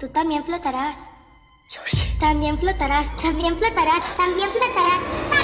Tú también flotarás. También flotarás, también flotarás, también flotarás. ¡También!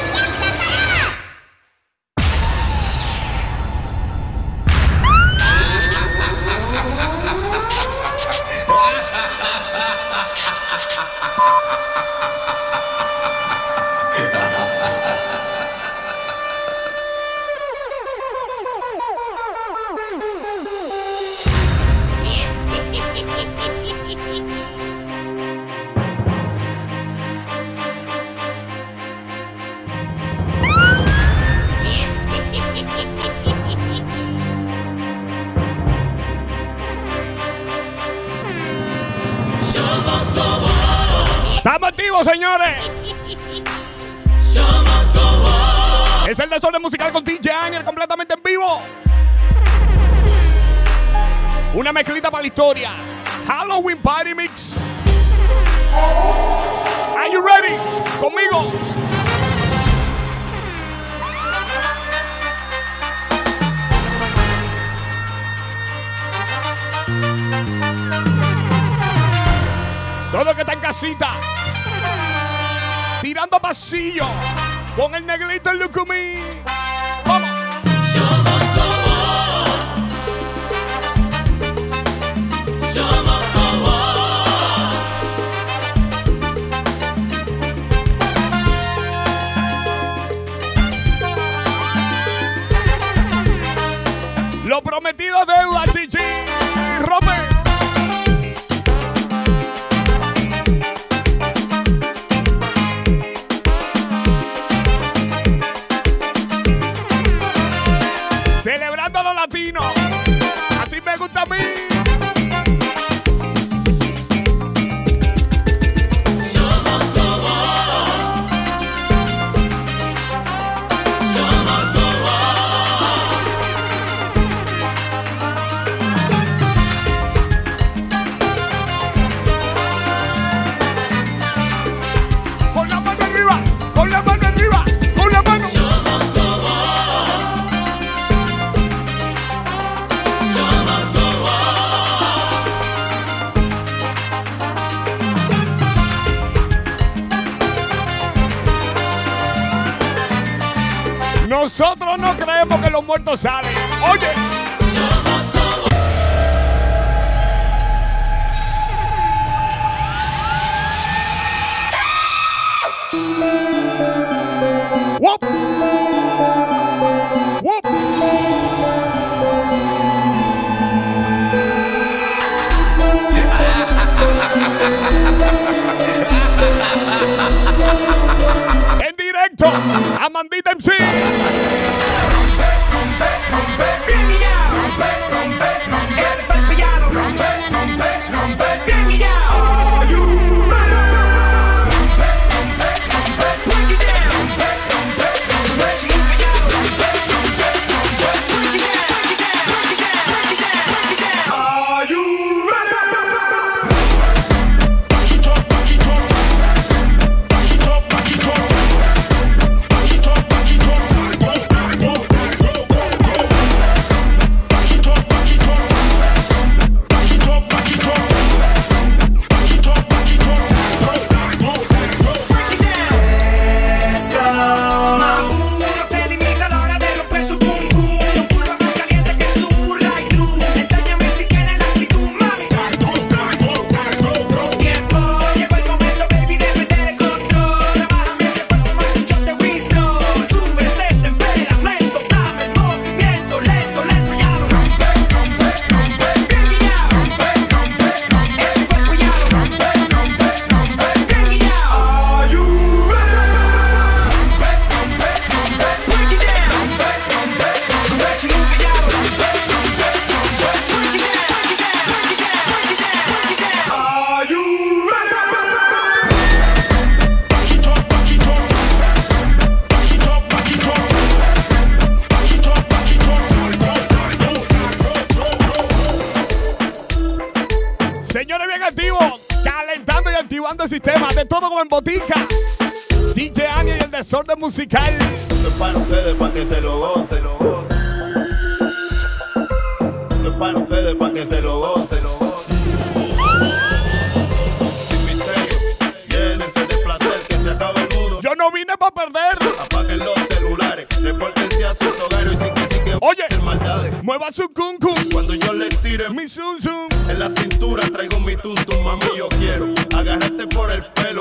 Halloween Party Mix. Are you ready? Conmigo. Todo que está en casita. Tirando pasillo. Con el negrito el Lucumí. Jama. DJ Ani y el desorden musical. Esto es para ustedes, para que se lo gocen, lo gocen. Esto es para ustedes, para que se lo gocen, lo gocen. Yo no vine para perder. Apaguen los celulares, repórtense a su hogares y sí que que Oye, mueva su cum cum. Cuando yo les tire mi zum zum. En la cintura traigo mi tuntum, mami, yo quiero agarrarte por el pelo.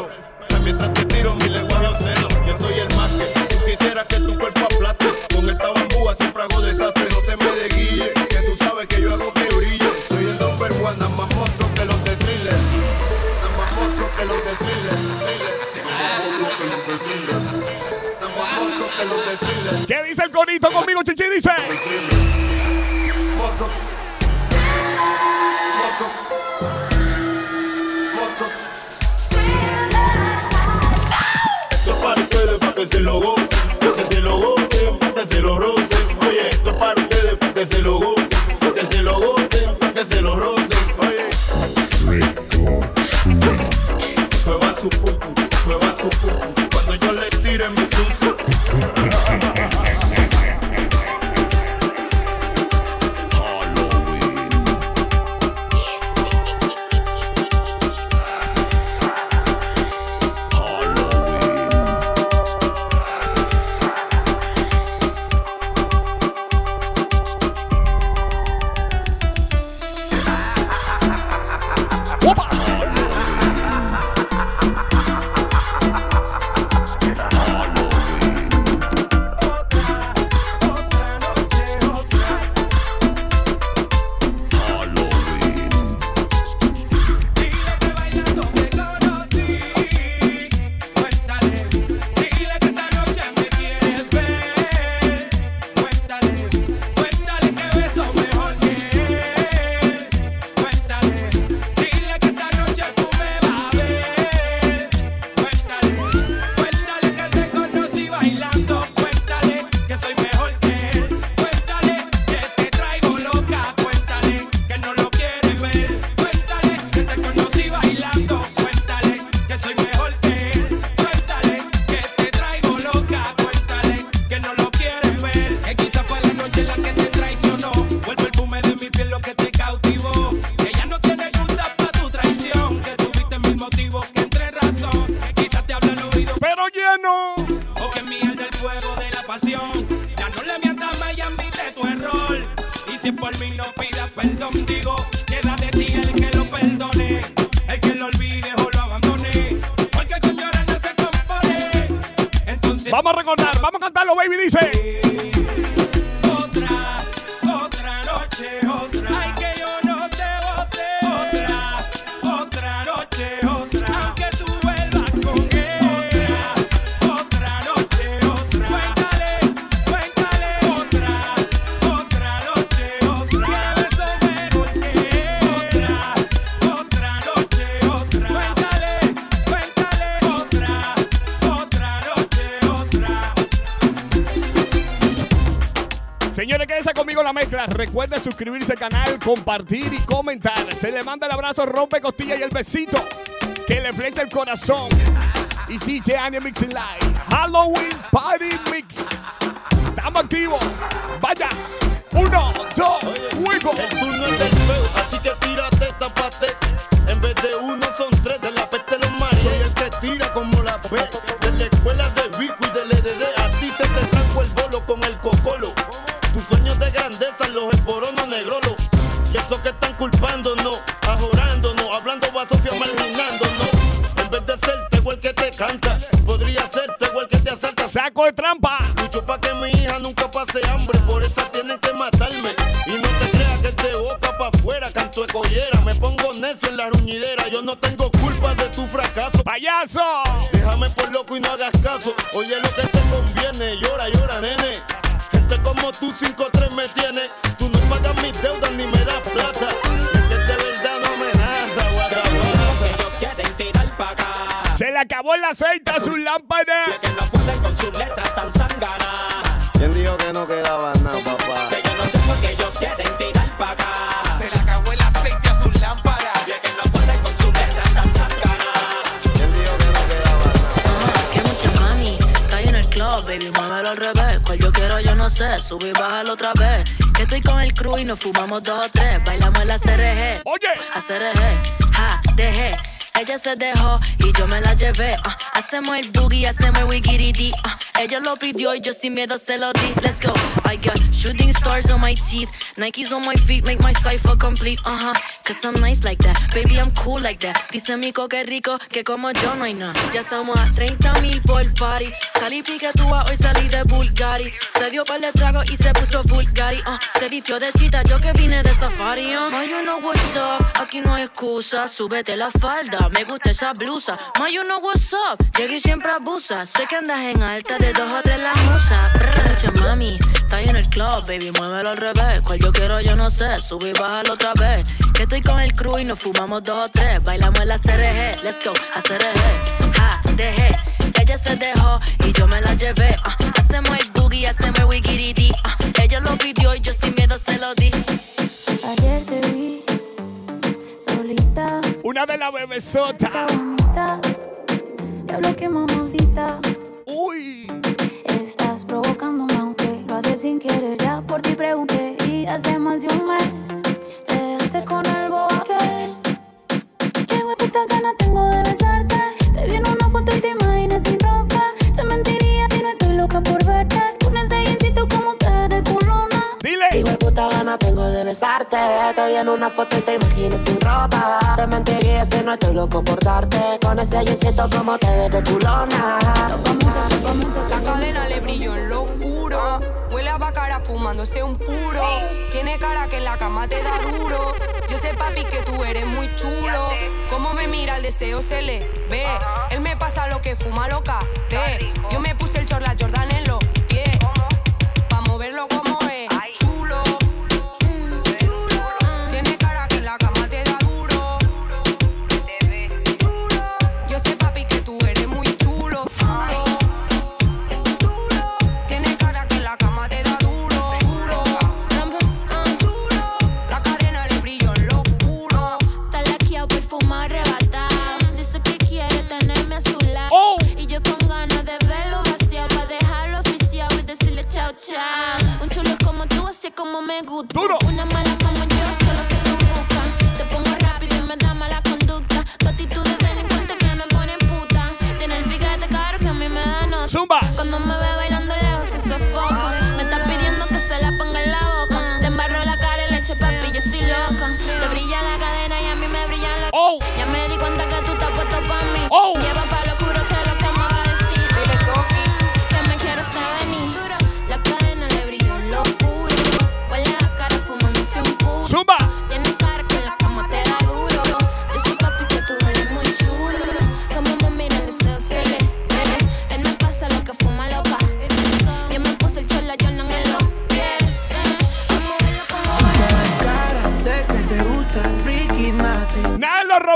La mezcla. Recuerden suscribirse al canal, compartir y comentar. Se le manda el abrazo, rompe costillas y el besito que le flecha el corazón. Y DJ Anya Mixing Live. Halloween Party Mix. Estamos activos. Vaya. Uno, dos, juego. El turno es feo, así que tírate, tapate. En vez de uno son tres, de la peste los maría y el que tira como la P. Saco de trampa. Lucho pa' que mi hija nunca pase hambre, por eso tienen que matarme. Y no te creas que de boca pa' afuera, canto de collera. Me pongo necio en la ruñidera, yo no tengo culpa de tu fracaso. Payaso. Déjame por loco y no hagas caso. Oye lo que te conviene, llora, llora, nene. Gente como tú, 5-3 me tiene. Se le acabó el aceite a su lámpara. Que no pueden con sus letras tan sanganas. ¿Quién dijo que no quedaba nada, papá? Que yo no sé por qué ellos quieren tirar pa' acá. Se le acabó el aceite a su lámpara. Y es que no pueden con sus letras tan sanganas. ¿Quién dijo que no quedaba nada? Que mucha mami, cae en el club, baby, muévelo al revés. Cual yo quiero, yo no sé, sube y bájalo otra vez. Que estoy con el crew y nos fumamos dos o tres. Bailamos el ACRG, Oye. ACRG, ja, dejé. Ella se dejó y yo me la llevé. ah. hacemos el boogie, hacemos el wigiridi. ah. ella lo pidió y yo sin miedo se lo di. Let's go. I got shooting stars on my teeth. Nikes on my feet make my cipher complete. Uh huh. Cause I'm nice like that. Baby, I'm cool like that. Dice Mico que rico, que como yo no hay nada. Ya estamos a 30 mil por party. Salí piquetúa, hoy salí de Bulgari. Se dio par de trago y se puso Bulgari. Uh, se vistió de chita, yo que vine de safari. Uh. You know what's up. Aquí no hay excusa. Súbete la falda, me gusta esa blusa. Ma, you know what's up. Llegué y siempre abusa. Sé que andas en alta de dos o tres la musa. Brr, mami, está ahí en el club, baby, muévelo al revés. Cual yo quiero, yo no sé. Subí y bájalo otra vez. Que estoy con el crew y nos fumamos dos o tres. Bailamos en la CRG, let's go, a CRG. Ja, dejé. Ella se dejó y yo me la llevé. ah. hacemos el boogie, hacemos el wigiridi. ah. ella lo pidió y yo sin miedo se lo di. Ayer te vi solita, Una de las bebesota. bonita. Diablo que mamacita, Uy. estás provocándome haces sin querer. Ya por ti pregunté y hace más de un mes te dejaste con el aquel. Qué huevita gana tengo de besarte. Te vi en una foto y te imaginas sin ropa. Te mentiría si no estoy loca por verte. Un ensayecito como te de culona. Dile. Igual puta gana tengo de besarte. Te vi en una foto y te imaginas sin ropa. Te mentiría si no estoy loco por darte. Con ese siento como te ves de culona. La cadena le brilló en Huele a bacara fumándose un puro. Tiene cara que en la cama te da duro. Yo sé, papi, que tú eres muy chulo. Como me mira, el deseo se le ve. Él me pasa lo que fuma loca. Te. Yo me puse el chorla Jordan en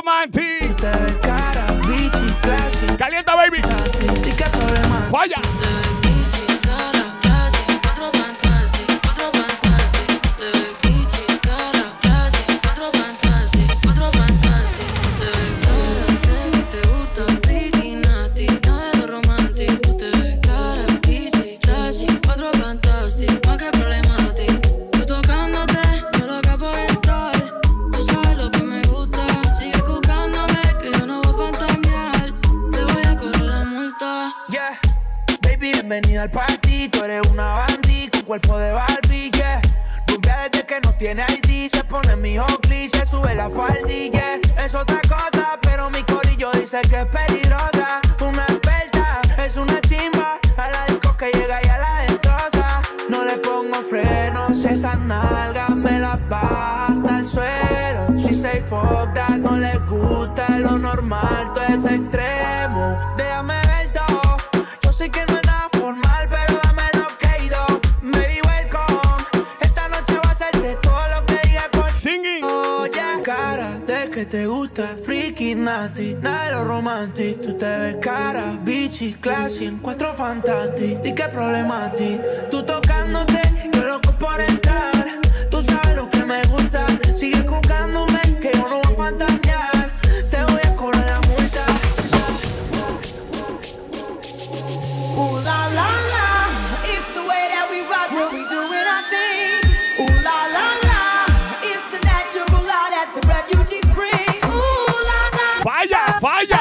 Te ves cara, bichi. Calienta, baby. ¿Y ¿Y qué problema a ti? Tú tocándote, yo loco por entrar. Tú sabes lo que me gusta, sigue buscándome, que yo no voy a fantasear. Te voy a cobrar la multa. Ooh la la la, it's the way that we rock when we doing our thing. Ooh la la la, it's the natural law that the refugees bring. Ooh la la, Falla, falla.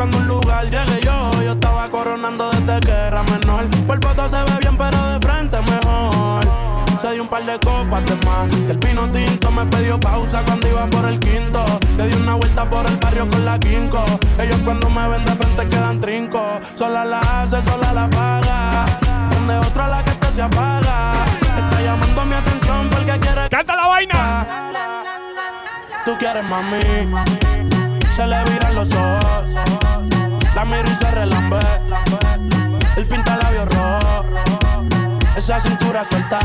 Cuando un lugar llegue yo. Yo estaba coronando desde que era menor. Por foto se ve bien, pero de frente mejor. Se dio un par de copas de más. Que el pino tinto me pidió pausa cuando iba por el quinto. Le di una vuelta por el barrio con la quinco. Ellos cuando me ven de frente quedan trinco. Sola la hace, sola la paga. Donde otra la que esto se apaga. Está llamando mi atención porque quiere. ¡Canta la vaina! Tú quieres mami. Se le viran los ojos. La miro y se relambe. El pinta labios rojo. Esa cintura suelta.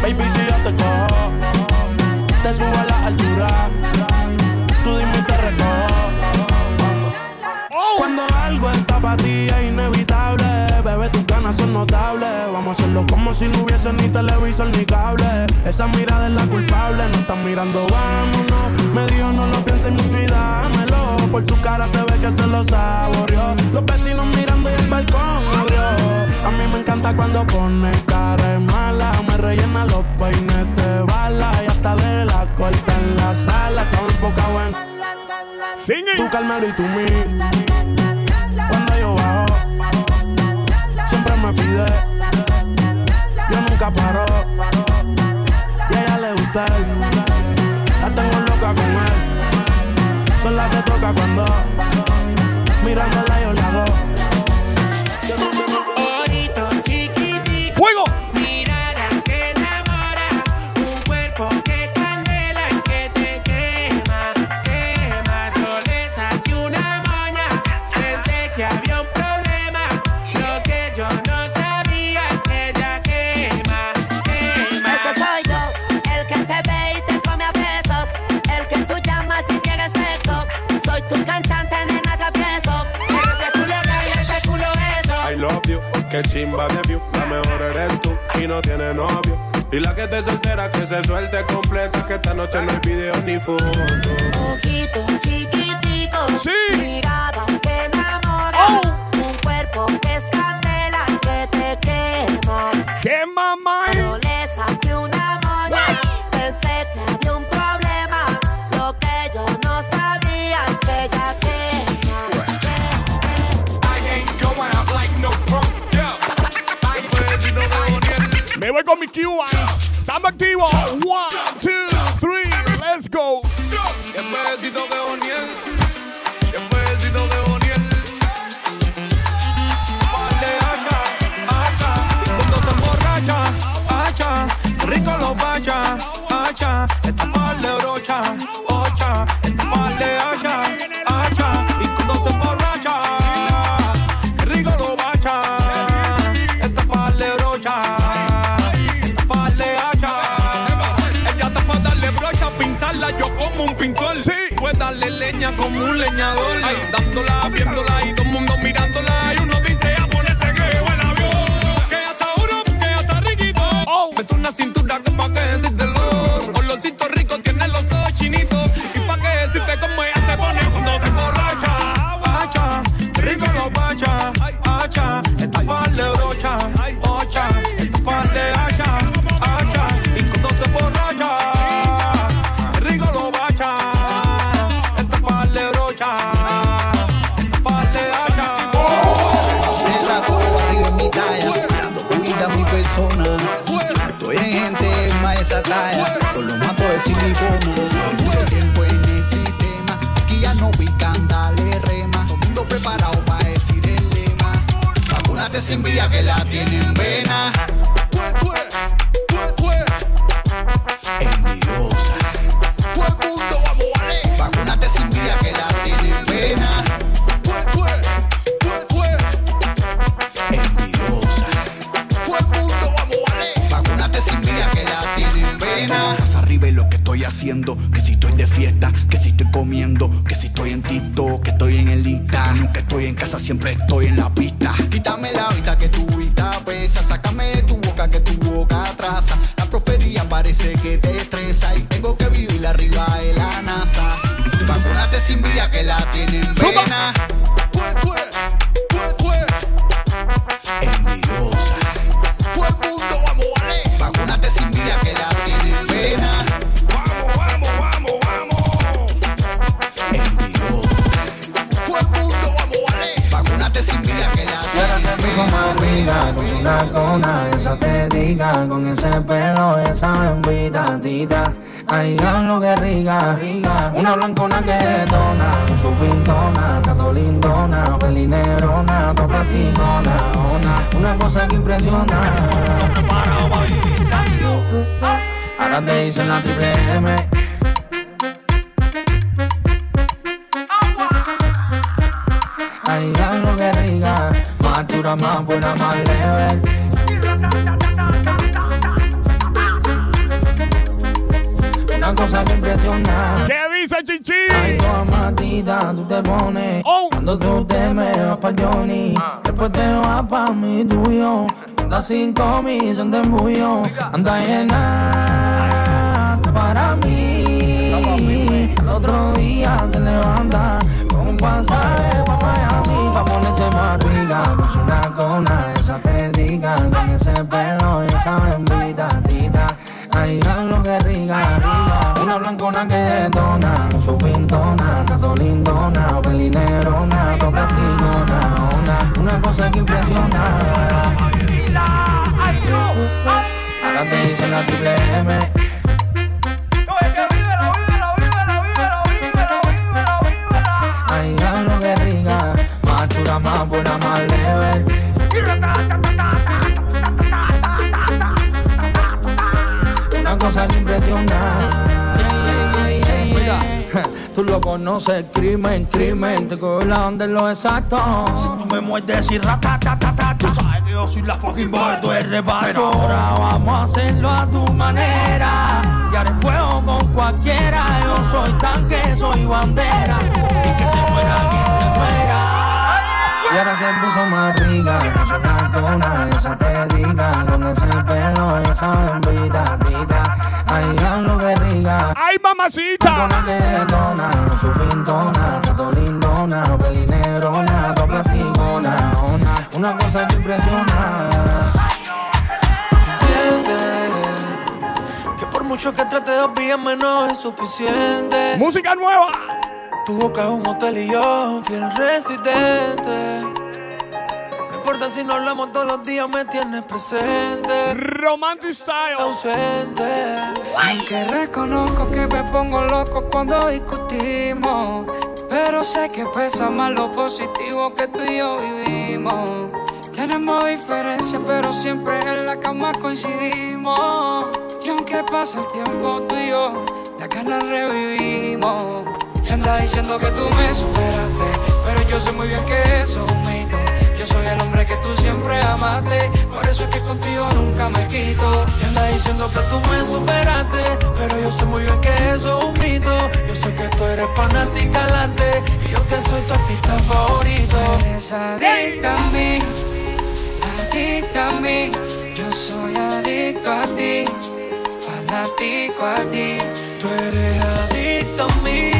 Baby, si yo te cojo, te subo a la altura. Tú dime y te recojo. Cuando algo está para ti es inevitable, bebé, tus ganas son notables. Vamos a hacerlo como si no hubiese ni televisor ni cable. Esa mirada es la culpable, no están mirando, vámonos. Me dijo no lo pienses mucho y dámelo. Por su cara se ve que se lo saboreó. Los vecinos mirando y el balcón abrió. A mí me encanta cuando pone cara mala. Me rellena los peines de bala. Y hasta de la corta en la sala. Estaba enfocado en tu calmero y tu mí. Cuando yo bajo, siempre me pide. Yo nunca paro. Sola before. El pedacito de sin vida que la tienen vena. Envidiosa. Todo el mundo vamos a Vacúnate sin vida que la tienen vena. Envidiosa. Todo el mundo vamos a Vacúnate sin vida que la tienen vena. Más arriba es lo que estoy haciendo. Que si estoy de fiesta, que si estoy comiendo, que si estoy en TikTok, Que nunca estoy en casa, siempre estoy en la pista. Quítame la vista que tu vista pesa. Sácame de tu boca que tu boca atrasa. La prosperidad parece que te estresa y tengo que vivir arriba de la NASA. Vacúnate sin vida que la tienen pena. Con su nacona, esa te diga, con ese pelo, esa bembita tita. Ay, lo que rica, rica. Una blancona que detona, su pintona, tato lindona, pelinerona, to platicona, ona. Una cosa que impresiona. Ahora te dicen la triple M. dura, más buena, más leve. Una cosa que impresiona. ¿Qué dice Chichi? Ay, matita, tú te pones. Cuando tú te me vas pa' Johnny. Después te vas pa' mi tuyo. Anda cinco mil, son de embullo. Anda llena para mí. El otro día se levanta con un pasaje pa' Miami. Pa' ponerse más rica. Ese pelo y esa bembita tita. Ay, lo que rica, rica. Una blancona que detona, su pintona, tato lindona, pelinerona, to platinona, ona. Una cosa que impresiona. Ahora te dicen la triple M. Mira, Tú lo conoces, crimen, crimen, te cojo la onda en lo exacto. Si tú me muerdes y ratatatata, tú sabes que yo soy la fucking boy, tú eres reparto. Pero ahora vamos a hacerlo a tu manera. Y haré fuego con cualquiera. Yo soy tanque, soy bandera. Y que se muera. Y ahora se puso más rica, con su nacona, esa te diga, con ese pelo, esa bembita tita. Ay, lo que rica. ¡Ay, mamacita! Detona, su pintona, tato lindona, pelinerona, to platicona, ona. Una cosa que impresiona. Que por mucho que trate de obviarme no es suficiente. ¡Música nueva! Tu boca es un hotel y yo fiel residente. No importa si no hablamos todos los días, me tienes presente. Romantic style. Ausente. Aunque reconozco que me pongo loco cuando discutimos. Pero sé que pesa más lo positivo que tú y yo vivimos. Tenemos diferencias, pero siempre en la cama coincidimos. Y aunque pasa el tiempo, tú y yo las ganas revivimos. Anda diciendo que tú me superaste, pero yo sé muy bien que eso es un mito. Yo soy el hombre que tú siempre amaste, por eso es que contigo nunca me quito. Anda diciendo que tú me superaste, pero yo sé muy bien que eso es un mito. Yo sé que tú eres fanática alante y yo que soy tu artista favorito. Eres adicta a mí, adicta a mí. Yo soy adicto a ti, fanático a ti. Tú eres adicto a mí,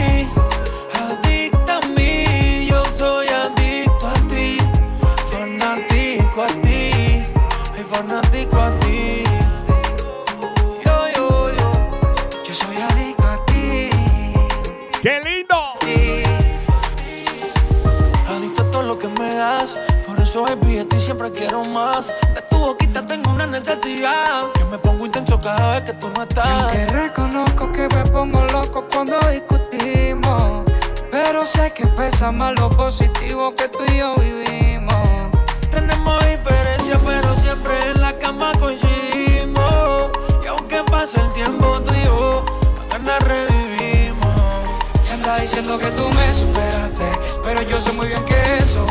siempre quiero más. De tu boquita tengo una necesidad. Que me pongo intenso cada vez que tú no estás. Aunque reconozco que me pongo loco cuando discutimos. Pero sé que pesa más lo positivo que tú y yo vivimos. Tenemos diferencias, pero siempre en la cama coincidimos. Y aunque pase el tiempo, tú y yo, ganas revivimos. Y anda diciendo que tú me superaste, pero yo sé muy bien que eso.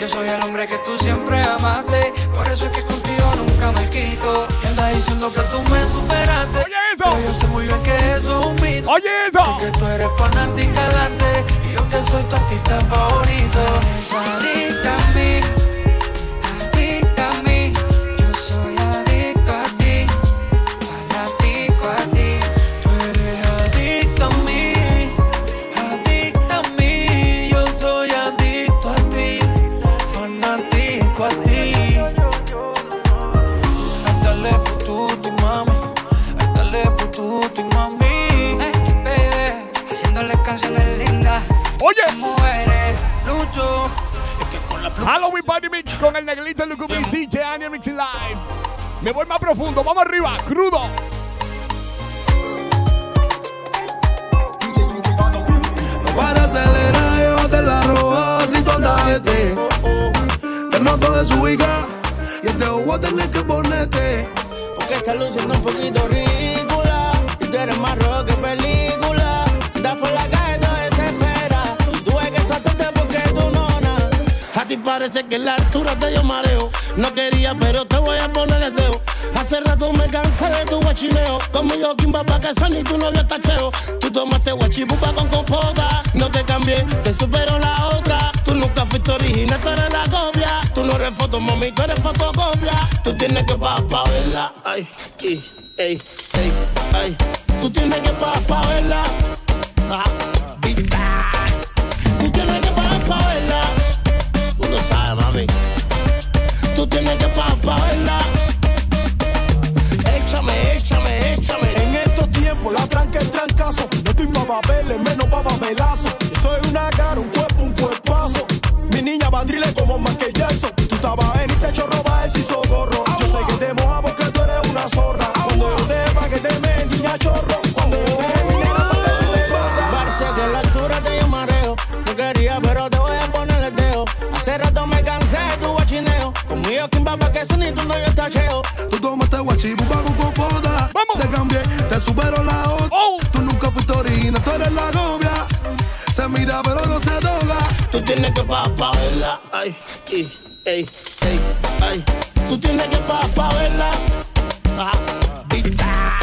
Yo soy el hombre que tú siempre amaste, por eso es que contigo nunca me quito. Y anda diciendo que tú me superaste. Oye eso. Pero yo sé muy bien que eso es un mito. Oye eso. Sé que tú eres fanática alante y yo que soy tu artista favorito. Eres adicta a mí, Halloween Party Mix con el negrito Lucubin DJ Ania Mixing Live. Me voy más profundo, vamos arriba, crudo. Para acelerar, llévate la roja si tú andas este. Te noto desubicada y este voy a tener que ponerte. Porque estás luciendo un poquito ridícula Y tú eres más rojo que película Das por la calle, parece que la altura te dio mareo. No quería, pero te voy a poner el dedo. Hace rato me cansé de tu guachineo. Conmigo, Kimba, pa' que son y tu novio tacheo. Tú tomaste guachipupa con compota. No te cambié, te supero la otra. Tú nunca fuiste original, tú eres la copia. Tú no eres foto, mami, tú eres fotocopia. Tú tienes que pa' pa' verla. Ay, y, ey, ey, ay. Tú tienes que pa' pa' verla. Ah, ta. Tú tienes que Papeles, menos pa' papelazo. Yo soy una cara, un cuerpo, un cuerpazo. Mi niña badrile como más que yeso. Tú estabas tienes que pa' pa' verla. Ay, y, ey, ey, ay. Tú tienes que pa' pa' verla. Ah, y ta.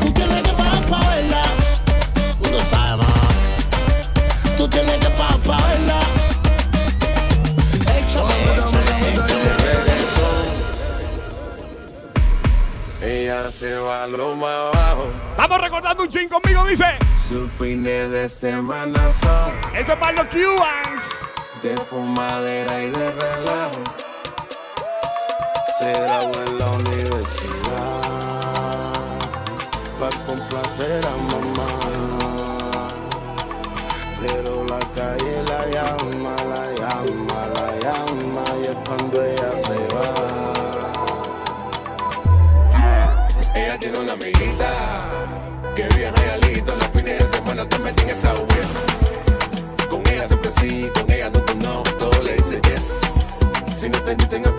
Tú tienes que pa' pa' verla. Tú no sabes más. Tú tienes que pa' pa' verla. Échame, échame, échame. Ella se va lo más abajo. Estamos recordando Sus fines de semana son Eso es para los cubans. de fumadera y de relajo. Se graduó en la universidad semana te meten esa West. Con ella siempre sí, con ella no no, todo le dice yes. Si no entendiste en español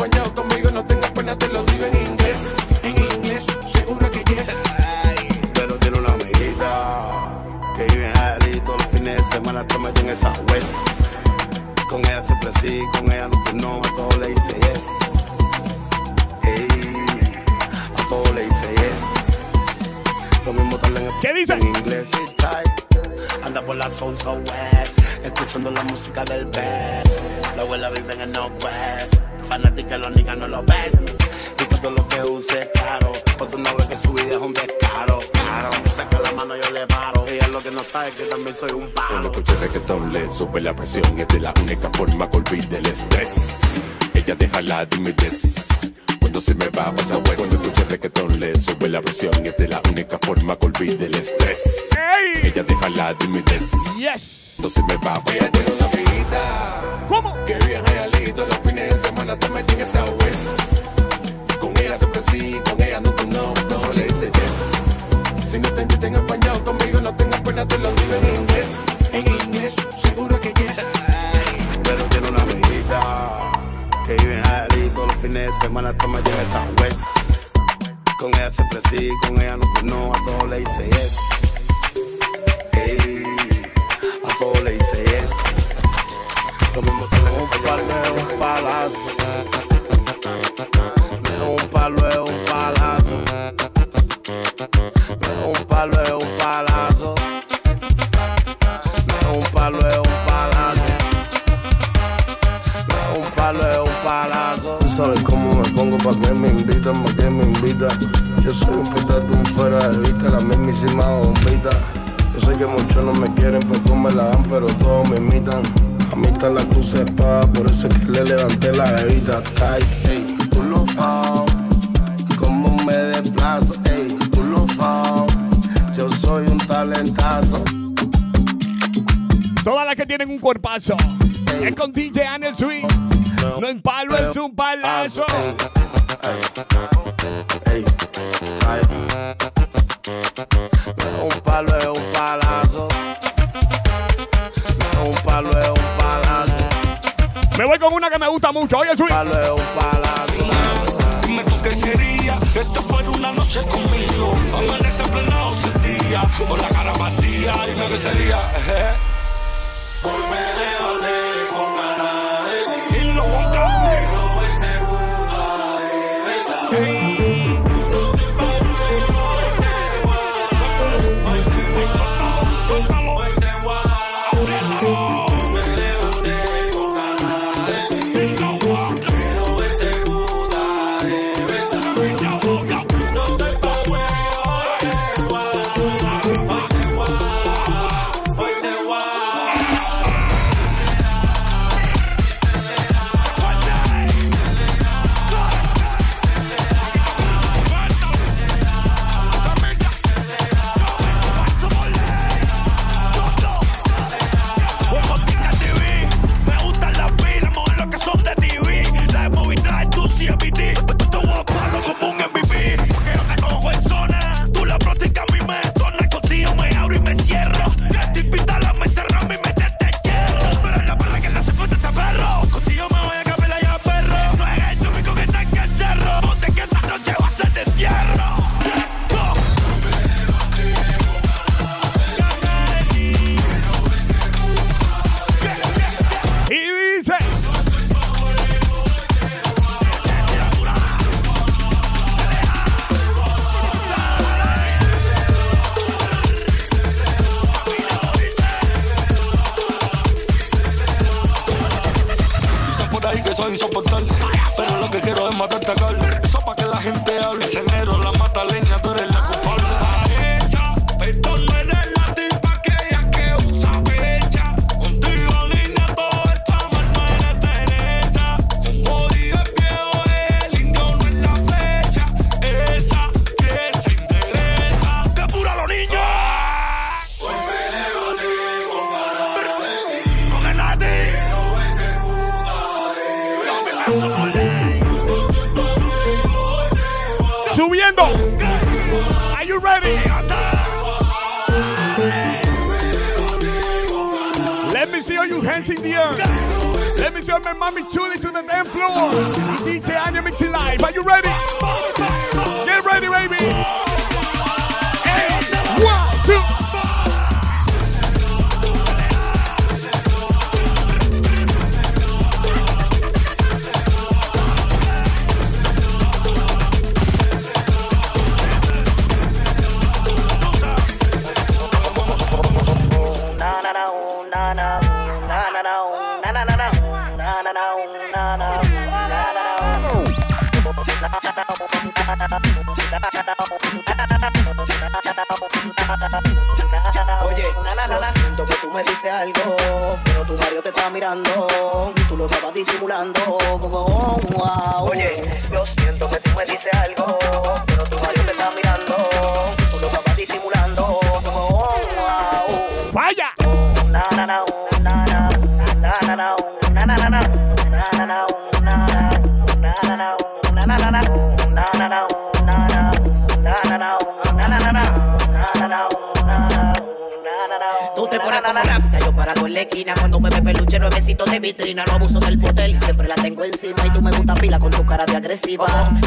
Escuchando la música del best. La abuela vive en el Northwest, fanática los niggas no lo ves. Y todo lo que use es caro, tú no ves que su vida es un descaro. Claro, me saca la mano yo le paro. Ella lo que no sabe es que también soy un paro. Cuando escucha reggaetón le sube la presión Es de la única forma que olvide el estrés Ella deja la timidez Cuando se me va pasa west Cuando escucha reggaetón le sube la presión Es de la única forma que olvide el estrés Ella deja la timidez Yes Cuando se me va pasa west ¿Cómo? Que viaja alito los fines de semana te meten esa West. Con ella siempre sí, con ella no tú no, no le dice yes. Si no entendiste en español conmigo no tengas pena, te lo digo. En inglés, semana te meten esa West. Con ella siempre sí, con ella no no, a todo le dice yes. Ey, a todo le dice yes. Lo mismo le un palo un palazo. Me un palo sabes cómo me pongo pa' que me invitan, pa' que me invitan. Yo soy un pitadón fuera de vista, la mismísima bombita. Yo sé que muchos no me quieren, pues me la dan, pero todos me imitan. A mí está la cruz de espada, por eso es que le levanté la jevita. Ay, ey, tú lo fao, cómo me desplazo, ey, tú lo fao. Yo soy un talentazo. Todas las que tienen un cuerpazo. Es con DJ Anel Swing. No en palo, es un palazo. Un palo es un palazo. Un palo es un palazo. Me voy con una que me gusta mucho. Oye, Swing. Palo es un palazo. Dime tú qué sería que esto fuera una noche conmigo. Amanece en pleno sin día, con la cara partida. Dime qué sería. Volveré pain. roll. DJ Anime live.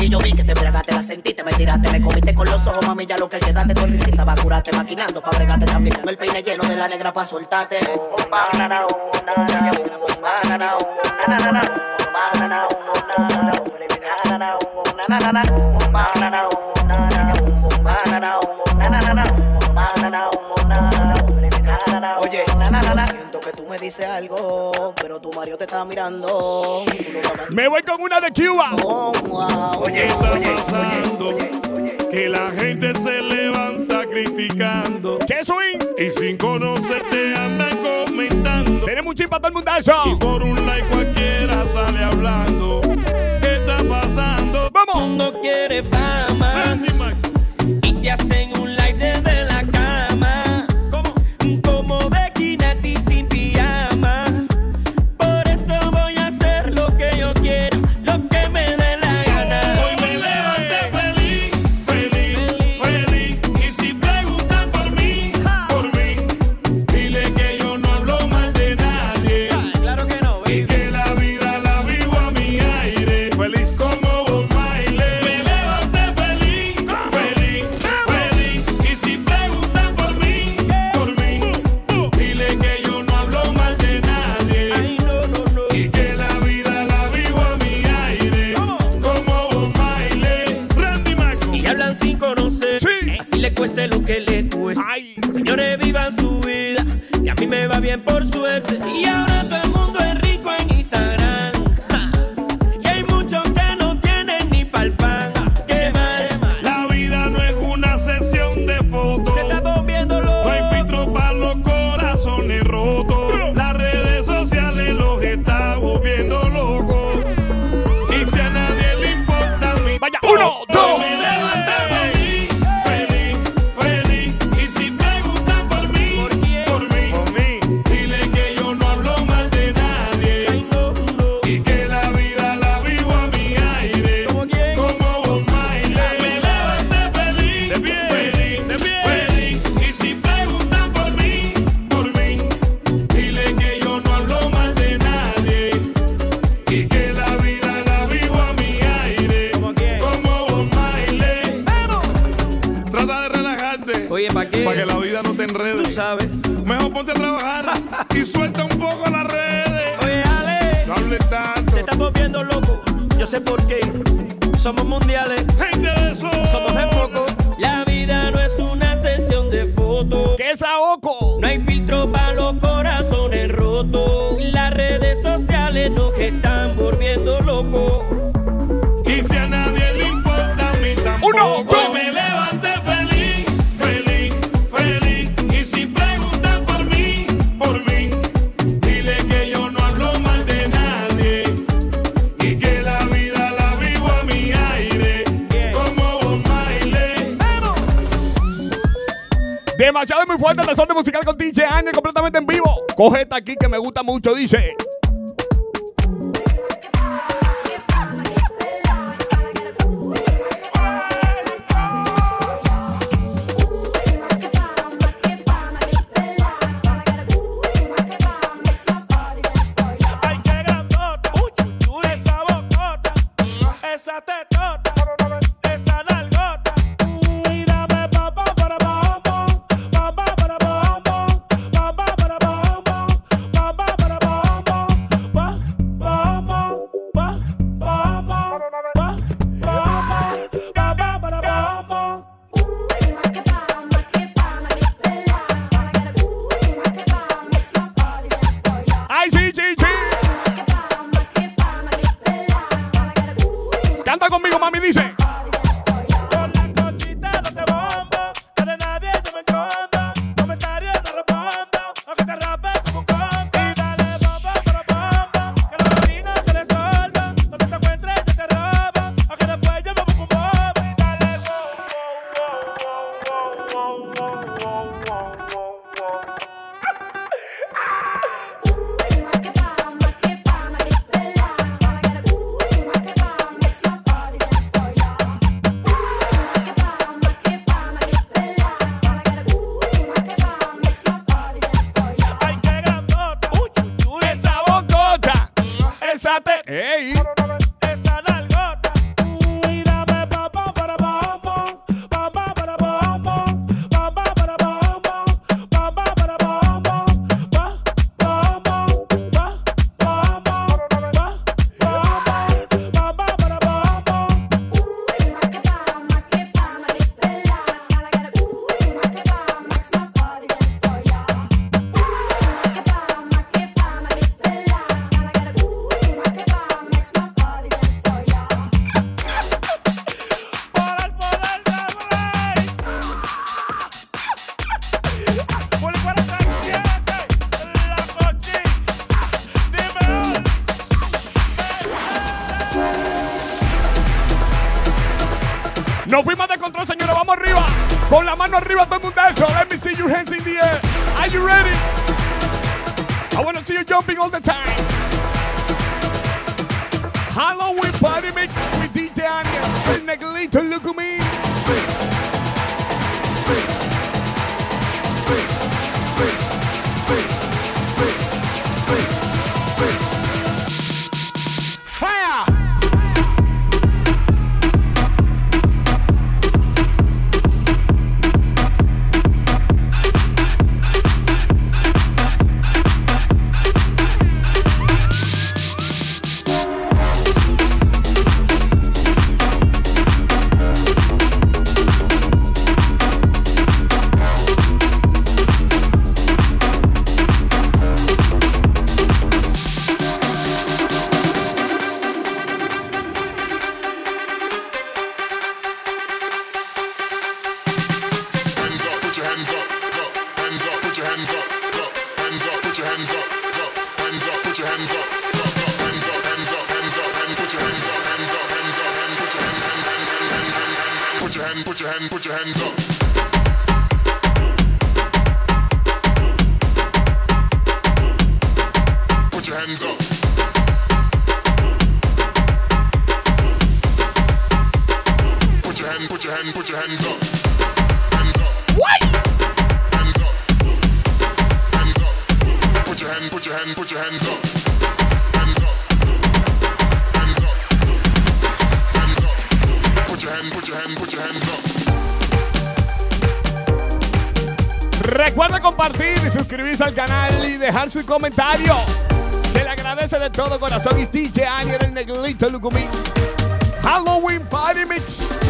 Y yo vi que te bregaste, la sentiste, me tiraste Me comiste con los ojos, mami, ya lo que queda de tu risita Va a curarte maquinando, pa' bregarte también Con el peine lleno de la negra pa' soltarte. Oye, que tú me dices algo, pero tu marido te está mirando. Me voy con una de Cuba. Oye, está pasando que la gente se levanta criticando. ¿Qué swing? Y sin conocerte andan comentando. Tenemos un chip para todo el mundazo. Y por un like cualquiera sale hablando. ¿Qué está pasando? ¡Vamos! No quiere fama. Y te hacen un me gusta mucho, dice. Esa tetota. all the time. hands up. put your hand, hands up. Hands up. What? Hand, put hand, put hands up. Hands up. Hands up. Put your hands up. Recuerda compartir y suscribirse al canal y dejar su comentario agradece de todo corazón y DJ Ángel el negrito Lucumí. Halloween Party Mix.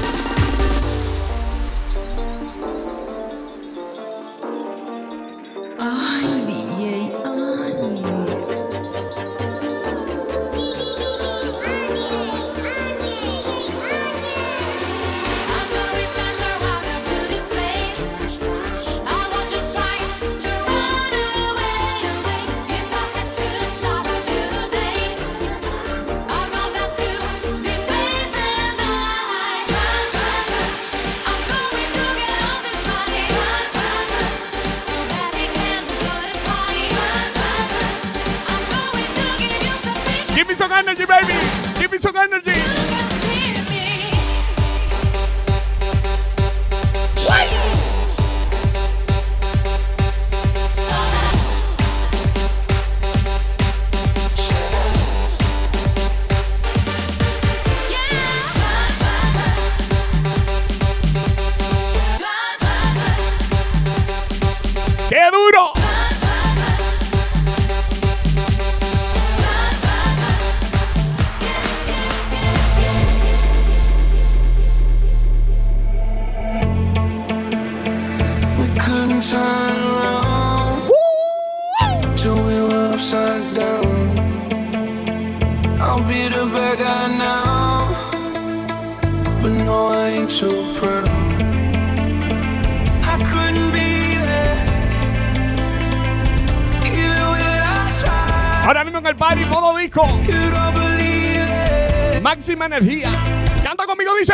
Duro! Máxima energía. Canta conmigo, dice.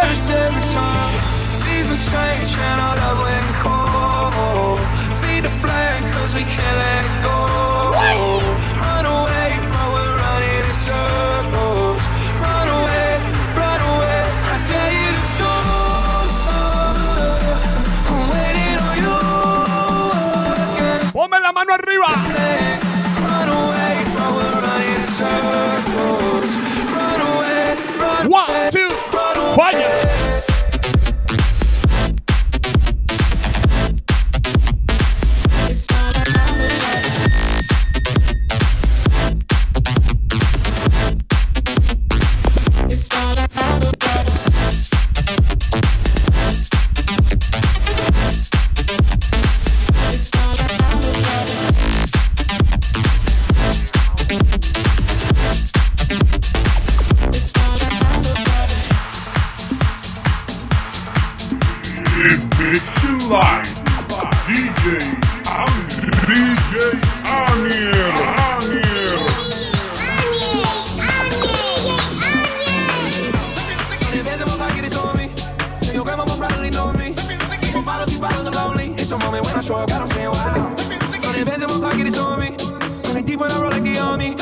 Mixing live. DJ Anier. DJ on me. Your grandma probably know me. More bottles, these bottles are lonely. It's a moment when I show up, God, I'm saying wow. Depends on my pocket, it's on me. Running deep when I roll like the army.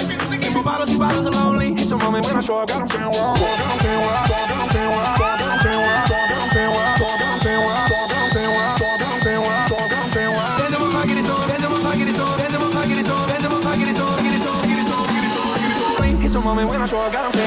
More bottles, these bottles are lonely. It's a moment when I show up, God, I'm saying wow. God, I'm saying wow. God, I'm saying wow. God, I'm saying wow moment when I I got him.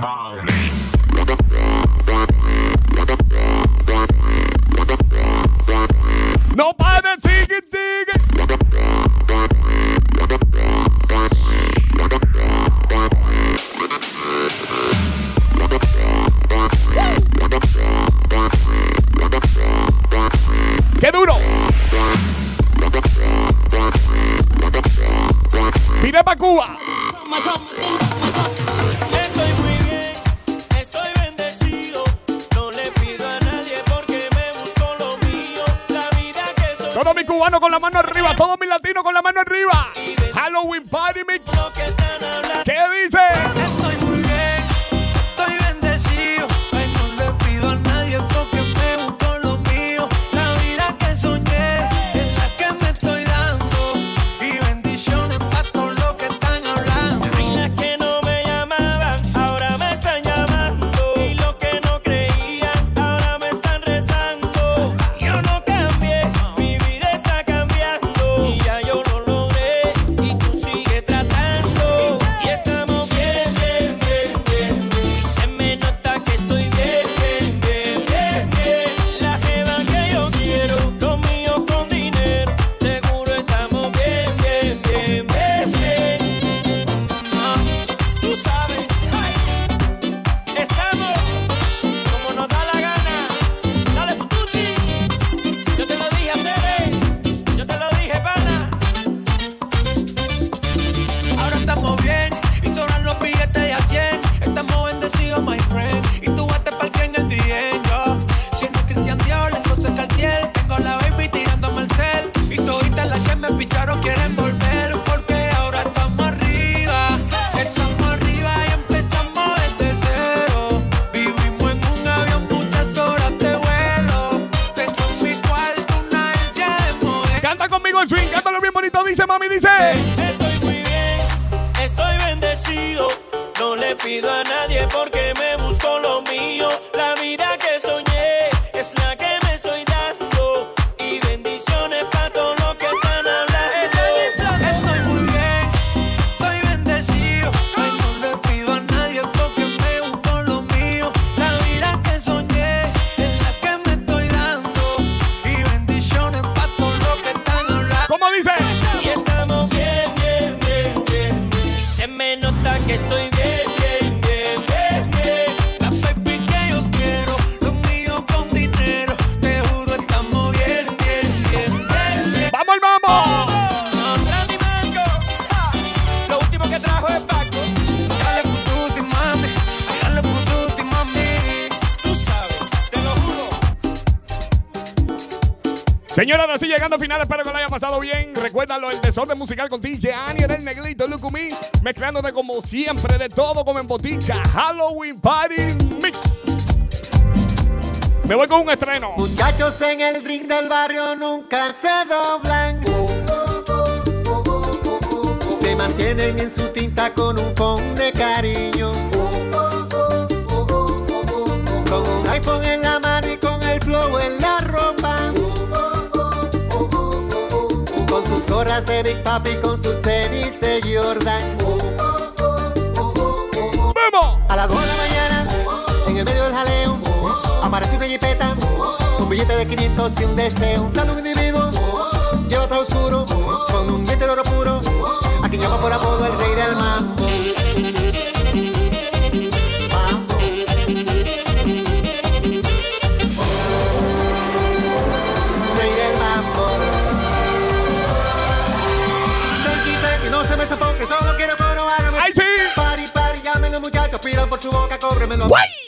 mine. Musical con DJ Aniel, el negrito, Lucumí, mezclándote como siempre, de todo como en botica. Halloween Party Mix. Me voy con un estreno. Muchachos en el ring del barrio nunca se doblan. Se mantienen en su tinta con un phone de cariño. Con un iPhone en la mano y con el flow en la ropa. Gorras de Big Papi, con sus tenis de Jordan. ¡Vamos! A las 2 de la mañana, en el medio del jaleo, aparece una jipeta, un billete de 500 y un deseo. Sale un individuo, lleva traje oscuro, con un diente de oro puro, a quien llama por apodo el rey del mambo. Boca,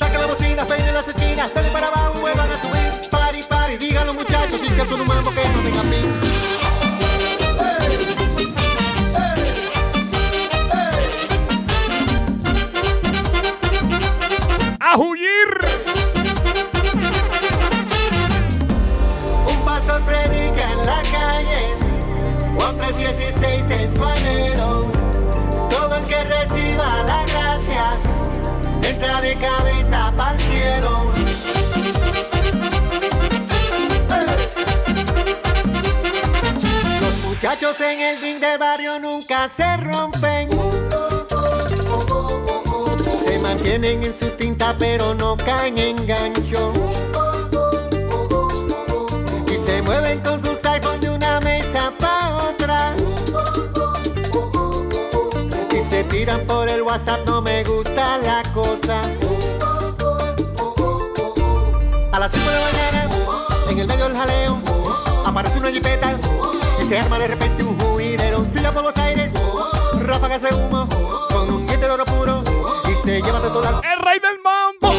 en el ring del barrio nunca se rompen. Se mantienen en su tinta pero no caen en gancho. Y se mueven con sus iPhones de una mesa pa' otra. Y se tiran por el WhatsApp, no me gusta la cosa. A las 5 de la mañana, en el medio del jaleo, aparece una jipeta y se arma de repente un juideroncillo por los aires. Ráfagas de humo con un diente de oro puro. Y se lleva de toda la... ¡El rey del mambo!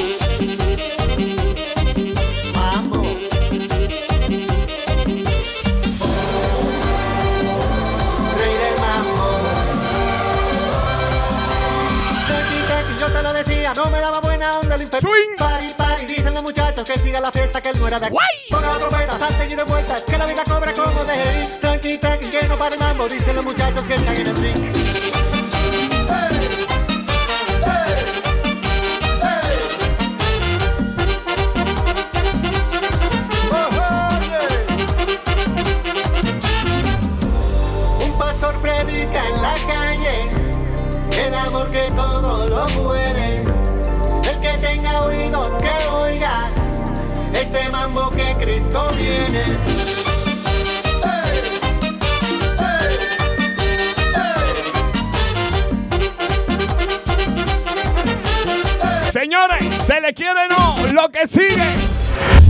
no me daba buena onda el Swing. Party, party, dicen los muchachos que siga la fiesta que él no era de aquí. Guay. dicen los muchachos que están en el ring. quiere no, lo que sigue.